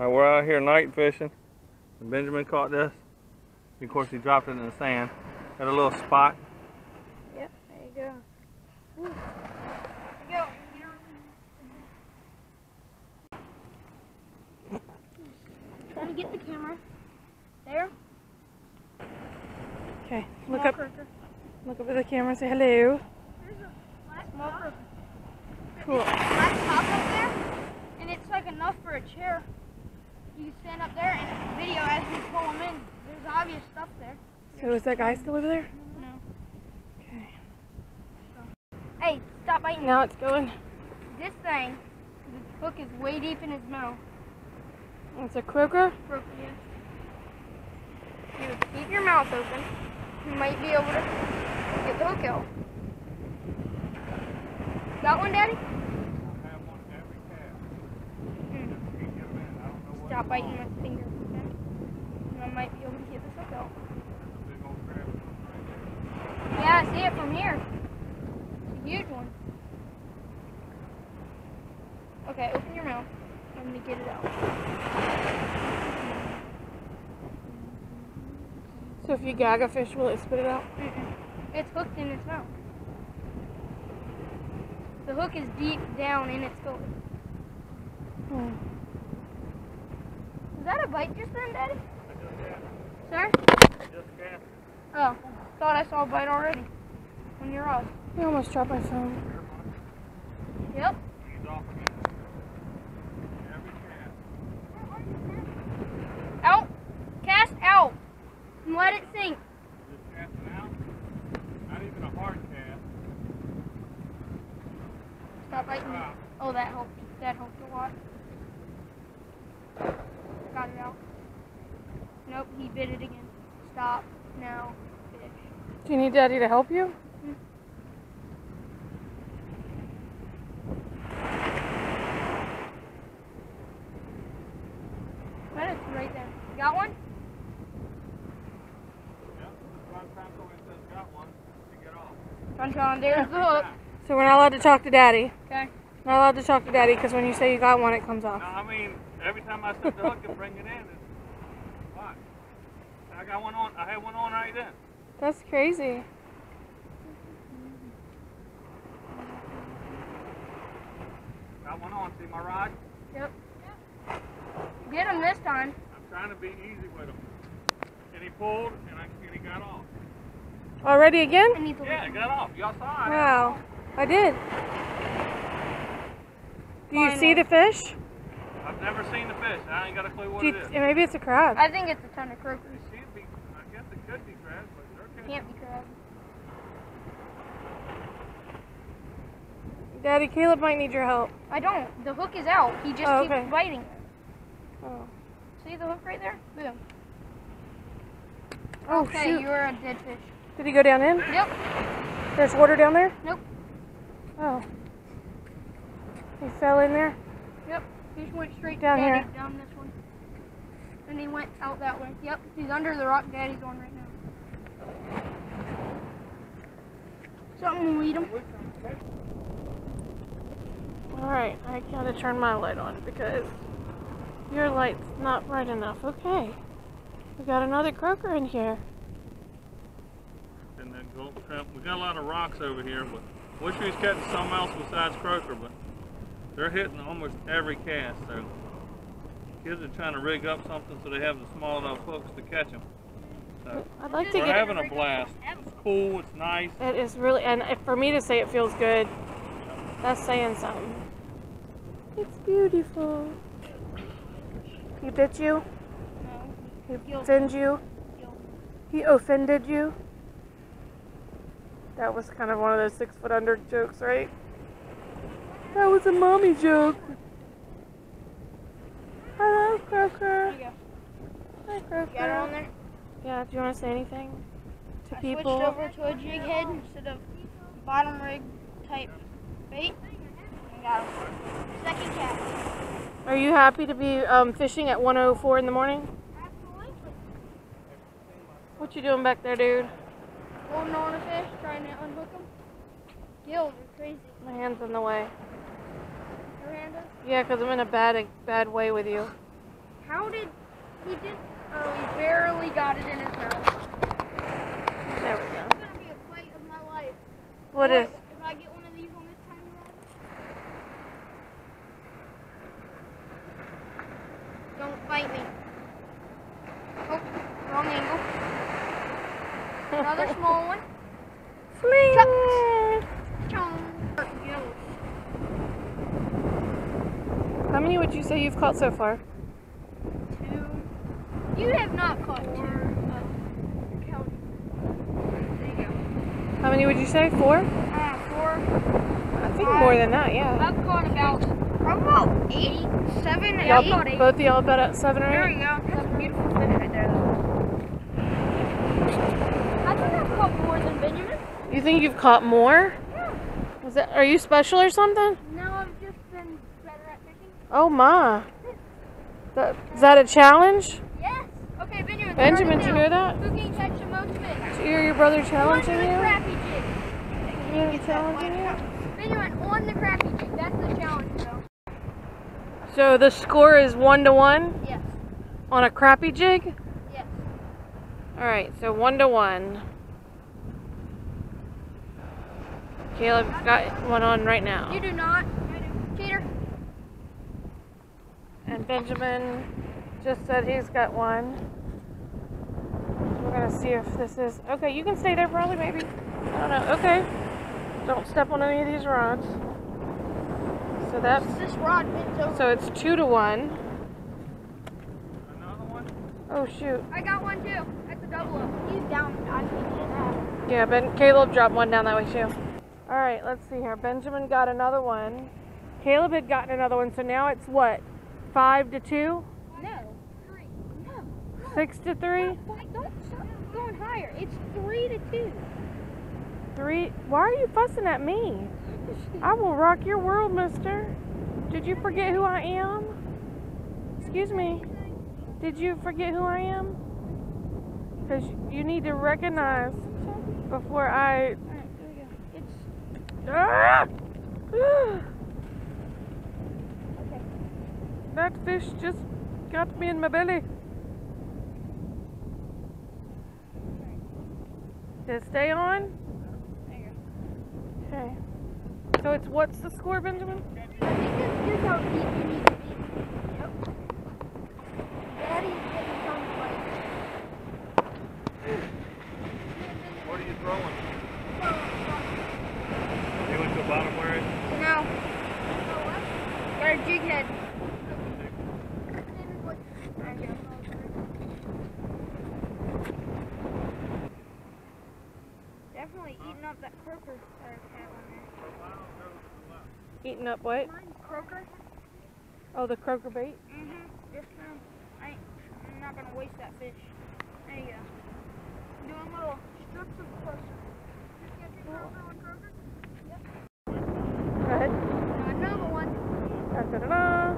All right, we're out here night fishing. And Benjamin caught this. Of course, he dropped it in the sand. Got a little spot. Yep, there you go. Ooh. Go. Trying to get the camera. There. Okay, Small look up, croaker. look up at the camera. Say hello. Small croaker. Cool. Black top up there, and it's like enough for a chair. You stand up there and video as we pull them in. There's obvious stuff there. So is that guy still over there? No. Okay. Hey, stop biting. Now it's going. This thing, the hook is way deep in his mouth. It's a croaker. Broken, yeah. You keep your mouth open. You might be able to get the hook out. Got one, Daddy? Stop biting my finger, okay? And I might be able to get this hook out. Yeah, I see it from here. It's a huge one. Okay, open your mouth. I'm gonna get it out. So if you gag a fish, will it spit it out? Mm-mm. It's hooked in its mouth. The hook is deep down in its gullet. Hmm. That a bite just then, Daddy? Sir? Oh, thought I saw a bite already. On your rod. I almost dropped my phone. Yep. He's off again. Every cast. Out. Cast out. And let it sink. Just casting out. Not even a hard cast. Stop biting me. Wow. Oh, that helped. That helped a lot. Got it out. Nope, he bit it again. Stop. Now. Fish. Do you need Daddy to help you? Hmm. But it's right there. Got one? Yep. One time says got one, you get off. Dun dun, there's the hook. So we're not allowed to talk to Daddy. Okay. Not allowed to talk to Daddy because when you say you got one, it comes off. No, I mean, every time I set the hook and bring it in, it's what? I got one on, I had one on right then. That's crazy. Got one on, see my rod? Yep. Get him this time. I'm trying to be easy with him. And he pulled, and, I, and he got off. Already again? I need to Yeah, he got off. Y'all saw it. Wow. I did. Do you see the fish? I've never seen the fish. I ain't got a clue what you, it is. maybe it's a crab. I think it's a ton of croakers. It should be, I guess it could be crabs, but they're catching. Can't be crab. Daddy, Caleb might need your help. I don't. The hook is out. He just Oh, keeps okay. biting. Oh, See the hook right there? Boom. oh okay, shoot. you're a dead fish. Did he go down in? Yep. There's water down there? Nope. Oh. He fell in there? Yep. He just went straight Down to here. Down this one. And he went out that way. Yep. He's under the rock Daddy's on right now. Something will eat him. Alright, I gotta turn my light on because your light's not bright enough. Okay. We got another croaker in here. And that Gulp shrimp. We got a lot of rocks over here, but wish we was catching something else besides croaker, but they're hitting almost every cast, so kids are trying to rig up something so they have the small enough hooks to catch them. So I'd like to we're get having a blast. It's cool, it's nice. it is really and for me to say it feels good, that's saying something. It's beautiful. He bit you? No. He offended you? He offended you? That was kind of one of those six foot under jokes, right? That was a mommy joke. Hello, Croaker. There you go. Hi, You got on Croaker. there? Yeah, do you want to say anything to I people? switched over to a jig head instead of bottom rig type bait. Second. Are you happy to be um, fishing at 104 in the morning? Absolutely. What you doing back there, dude? Holding on a fish, trying to unhook him. Gills are crazy. My hand's in the way. Your hand up. Yeah, 'cause I'm in a bad bad way with you. How did he did? Oh, he barely got it in his mouth. There we go. It's gonna be a fight of my life. What Boy, is? If I get one of these on this tiny rod. Don't fight me. Oh, wrong angle. Another small one. Fling! Chong. Gills. How many would you say you've caught so far? Two. You have not caught two. Uh, count. There you go. How many would you say? Four? Uh, four. I think more than that, yeah. I've caught about, probably about eight, seven, Y'all, caught eight. both of y'all about at seven or There eight? we go. That's a beautiful fish right there, though. I think I've caught more than Benjamin. You think you've caught more? Yeah. Is that, are you special or something? No, I've just been better at fishing. Oh my. That, is that a challenge? Yes. Okay, Benjamin. Benjamin, did you hear that? Who can catch the most fish? Did you hear your brother On challenging the you? crappie jig. You hear challenging you? Benjamin, on the crappie jig. That's the challenge, though. So the score is one to one Yes. on a crappie jig? Yes. Alright, so one to one. Caleb's got one on right now. You do not. I do. Cheater. And Benjamin just said he's got one. We're gonna see if this is okay. You can stay there, probably, maybe. I don't know. Okay. Don't step on any of these rods. So that's This rod bends over. so it's two to one. Another one? Oh shoot. I got one too. That's a double up. He's down. I think he's Yeah, Ben Caleb dropped one down that way too. All right, let's see here. Benjamin got another one. Caleb had gotten another one, so now it's what? Five to two? No. Three. No. Six to three? Don't stop going higher? It's three to two. Three? Why are you fussing at me? I will rock your world, mister. Did you forget who I am? Excuse me. Did you forget who I am? Because you need to recognize before I. Alright, there we go. It's Ah! okay. That fish just got me in my belly. Did it stay on? Okay. So it's what's the score, Benjamin? go. I think this is how deep you need to be. Yep. Daddy's getting some fight. What are you throwing? You went to the bottom where it? No. Got a jig head. There you go. Definitely eating up that croaker that I had on there. Eating up what? Croaker? Oh, the croaker bait. Mm-hmm. I ain't, I'm not gonna waste that fish. There you go. Doing little strips of croaker. Croaker on croaker. Go ahead. Another one. Da, da, da.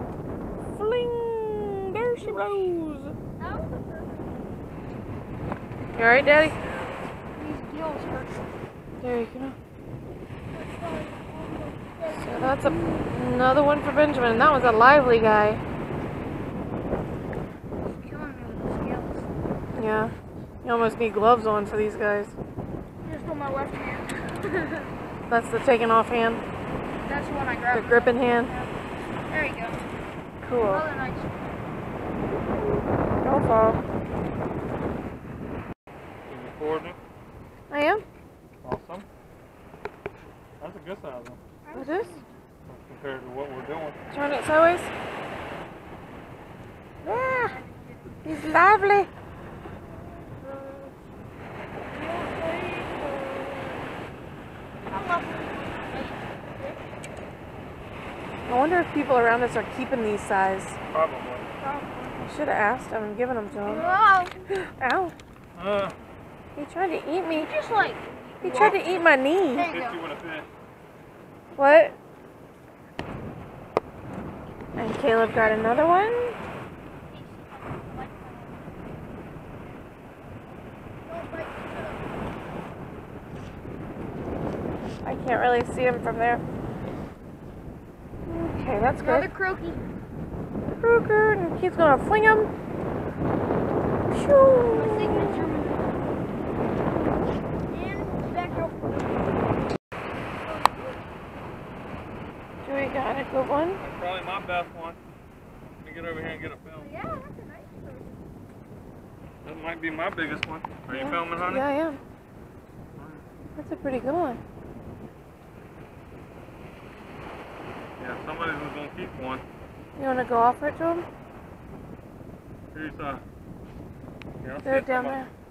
Fling! There she goes. That was the first. You alright, Daddy? These gills hurt. There you go. So that's a, another one for Benjamin. That was a lively guy. It's killing me with the scales. Yeah. You almost need gloves on for these guys. Just on my left hand. That's the taking off hand, That's the one I the gripping hand. There you go. Cool. Another nice one. Don't fall. You recording it? I am. Awesome. That's a good size one It is. Compared to what we're doing. Turn it sideways. Yeah. He's lively. I wonder if people around us are keeping these size. Probably. I should have asked him and given them to him. Wow. Ow. Uh, He tried to eat me. Just like, He tried to eat my knee. there you hit go. you with a fish. What? And Caleb got another one. I can't really see him from there. Okay, that's Another good. croaky. Kruger, and he's gonna fling him. My Phew. signature move. And back out. Joey good one. That's probably my best one. Let me get over here and get a film. Yeah, that's a nice one. That might be my biggest one. Are you filming, honey? Yeah, I am. That's a pretty good one. Yeah, somebody's gonna keep one. You wanna go offer it to him? Here's uh. Yeah, I'll They're down somebody- there.